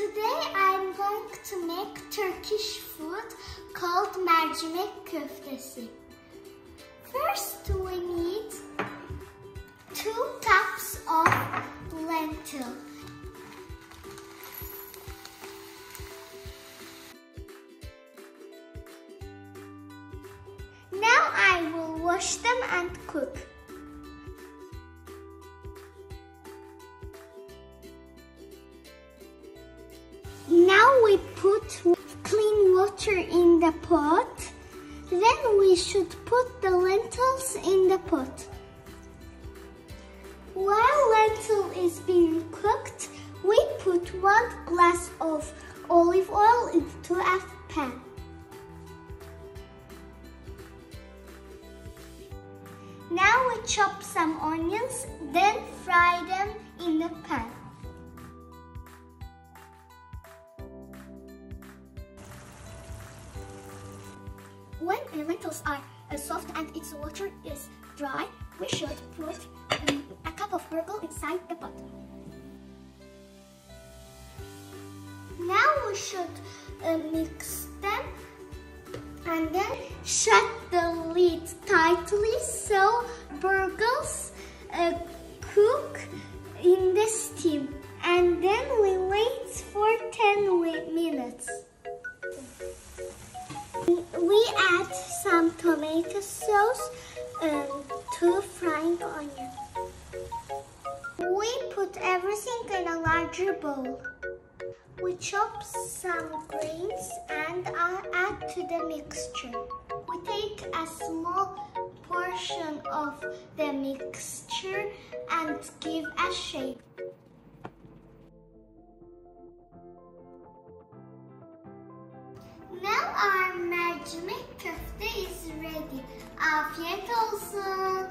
Today I'm going to make Turkish food called mercimek köftesi. First we need two cups of lentil. Now I will wash them and cook. Now we put clean water in the pot. Then we should put the lentils in the pot. While lentil is being cooked, we put one glass of olive oil into a pan. Now we chop some onions, then When the lentils are uh, soft and its water is dry, we should put um, a cup of bulgur inside the pot. Now we should uh, mix them and then shut the lid tightly so burgers uh, cook in the steam and then we wait for 10 minutes. Tomato sauce and two frying onions. We put everything in a larger bowl. We chop some grains and add to the mixture. We take a small portion of the mixture and give a shape. Now our mercimek köfte is ready. Afiyet olsun.